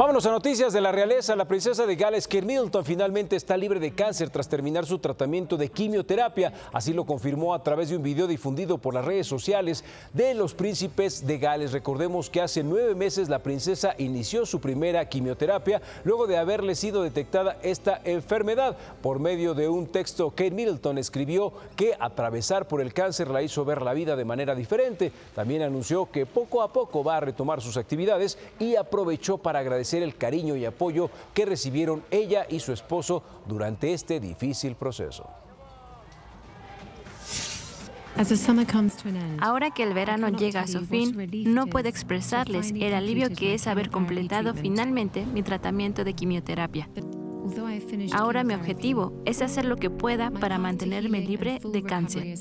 Vámonos a noticias de la realeza. La princesa de Gales, Kate Middleton, finalmente está libre de cáncer tras terminar su tratamiento de quimioterapia. Así lo confirmó a través de un video difundido por las redes sociales de los príncipes de Gales. Recordemos que hace nueve meses la princesa inició su primera quimioterapia luego de haberle sido detectada esta enfermedad. Por medio de un texto, Kate Middleton escribió que atravesar por el cáncer la hizo ver la vida de manera diferente. También anunció que poco a poco va a retomar sus actividades y aprovechó para agradecer el cariño y apoyo que recibieron ella y su esposo durante este difícil proceso. Ahora que el verano llega a su fin, no puedo expresarles el alivio que es haber completado finalmente mi tratamiento de quimioterapia. Ahora mi objetivo es hacer lo que pueda para mantenerme libre de cáncer.